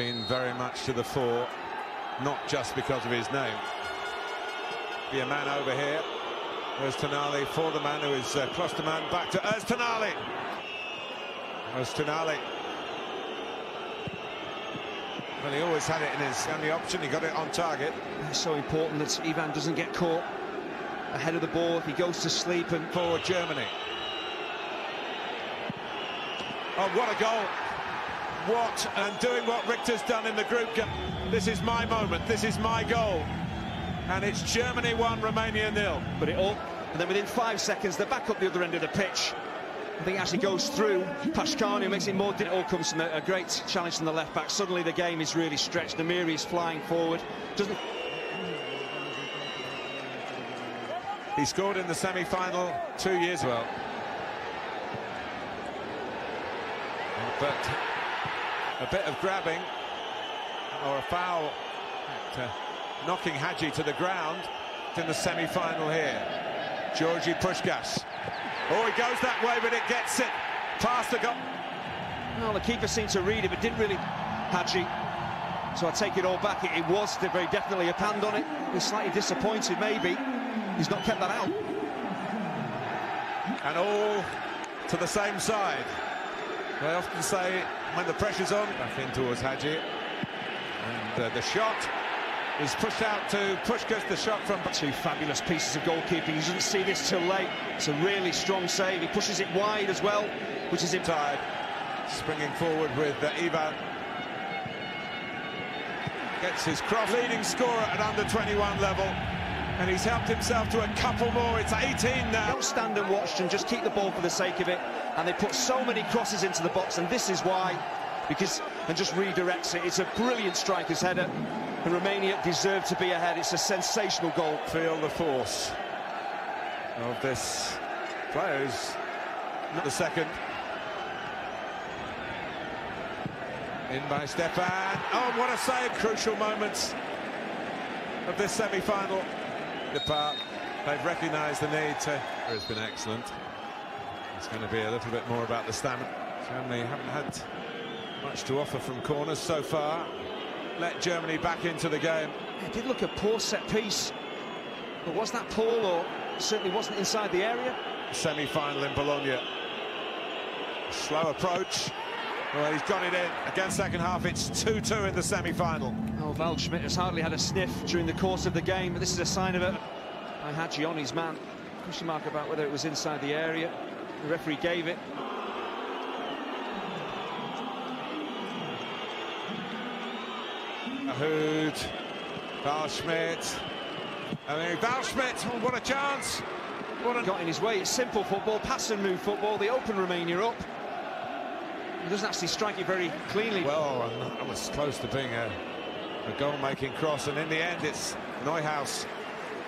been very much to the fore, not just because of his name. Be a man over here. There's Öztunali for the man who is uh, man back to Öztunali. Öztunali. Well, he always had it in his only option. He got it on target. It's so important that Ivan doesn't get caught ahead of the ball if he goes to sleep and for Germany. Oh, what a goal! What and doing what Richter's done in the group game. This is my moment. This is my goal. And it's Germany 1, Romania nil. But it all, and then within five seconds, they're back up the other end of the pitch. I think actually goes through Pașcanu, makes it more. It all comes from a, a, great challenge from the left back. Suddenly the game is really stretched. Namiri is flying forward. Doesn't. He scored in the semi-final two years well. But a bit of grabbing or a foul uh, knocking Hagi to the ground in the semi-final here. Georgi Pușcaș. Oh, he goes that way, but it gets it past the goal. Well, the keeper seemed to read it, but didn't really, Hagi. So I take it all back. It, it was very definitely a hand on it. He's slightly disappointed, maybe. He's not kept that out. And all to the same side. They often say when the pressure's on, back in towards Hagi. And uh, the shot is pushed out to Pușcaș, the shot from... Two fabulous pieces of goalkeeping. He doesn't see this till late. It's a really strong save. He pushes it wide as well, which is... Tired. Springing forward with uh, Ivan. Gets his cross. Leading scorer at under 21 level. And he's helped himself to a couple more. It's 18 now. Don't stand and watch and just keep the ball for the sake of it. And they put so many crosses into the box, and this is why. Because and just redirects it. It's a brilliant striker's header. And Romania deserve to be ahead. It's a sensational goal. Feel the force of this player who's not the second. In by Stefan. Oh, what a save. Crucial moments of this semi-final. The part they've recognised the need to. It's been excellent. It's going to be a little bit more about the stamina. Germany haven't had much to offer from corners so far let Germany back into the game. It did look a poor set piece, but was that Paul or certainly wasn't inside the area? Semi-final in Bologna. Slow approach. Well, he's got it in. Again, second half, it's 2-2 in the semi-final. Oh, Waldschmidt has hardly had a sniff during the course of the game, but this is a sign of it. I had Gioni's man. Question mark about whether it was inside the area. The referee gave it. Hood, Waldschmidt. I mean, Waldschmidt, oh, what a chance. What a... Got in his way. It's simple football, pass and move football. They open Romania up. He doesn't actually strike it very cleanly. Well, that was close to being a, a goal-making cross, and in the end, it's Neuhaus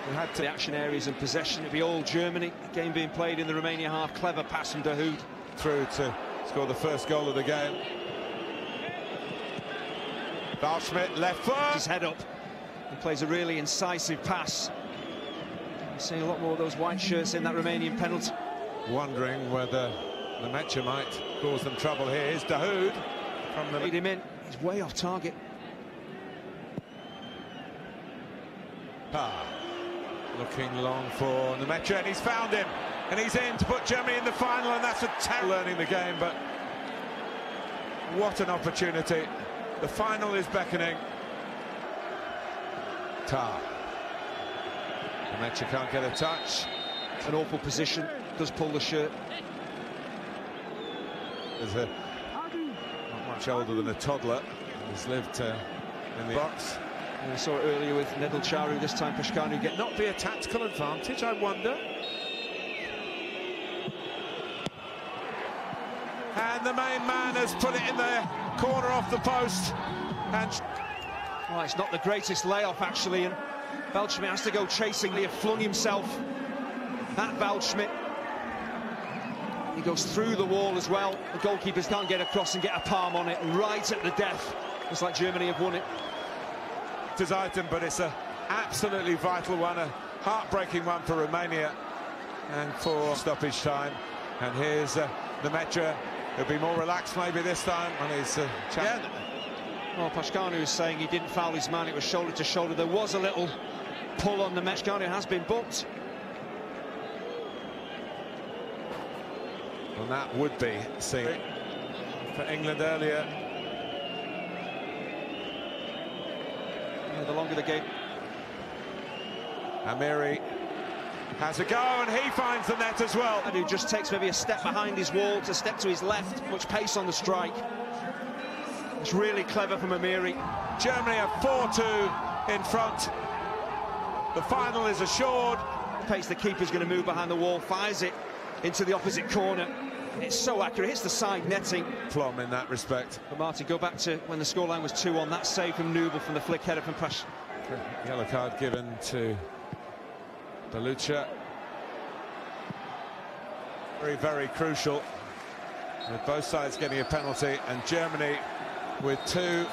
who had to... The action areas and possession, it'd be all Germany. Game being played in the Romania half. Clever pass from Dahoud. Through to score the first goal of the game. Waldschmidt left foot. His head up. He plays a really incisive pass. I'm seeing a lot more of those white shirts in that Romanian penalty. Wondering whether Lemaitre might cause them trouble here. Here's Dahoud from the... Lead him in. He's way off target. Ah, looking long for Lemaitre, and he's found him. And he's in to put Germany in the final, and that's a terrible learning the game, but what an opportunity. The final is beckoning. Tar. Lemaitre can't get a touch. An awful position. Does pull the shirt. There's a not much older than a toddler. He's lived uh, in the box. We saw it earlier with Nedelchariu, this time Pașcanu get not be a tactical advantage, I wonder. And the main man has put it in the corner off the post. And well, it's not the greatest layoff, actually, and Waldschmidt has to go chasing. He flung himself at Waldschmidt. He goes through the wall as well. The goalkeepers can't get across and get a palm on it. Right at the death. Looks like Germany have won it. It's item, but it's a absolutely vital one, a heartbreaking one for Romania and for stoppage time. And here's uh, Lemaitre He'll be more relaxed maybe this time on his uh, Yeah, Well, Pașcanu is saying he didn't foul his man, it was shoulder to shoulder. There was a little pull on the Pașcanu has been booked. And that would be seen for England earlier. Yeah, the longer the game. Amiri has a go and he finds the net as well. And who just takes maybe a step behind his wall to step to his left, much pace on the strike. It's really clever from Amiri. Germany are 4-2 in front. The final is assured. Pace the keeper's going to move behind the wall, fires it into the opposite corner. It's so accurate, hits the side netting. Plum in that respect. But Martin, go back to when the scoreline was 2-1, that save from Nübel from the flick header from Pash. Yellow card given to Băluță. Very, very crucial. With both sides getting a penalty and Germany with two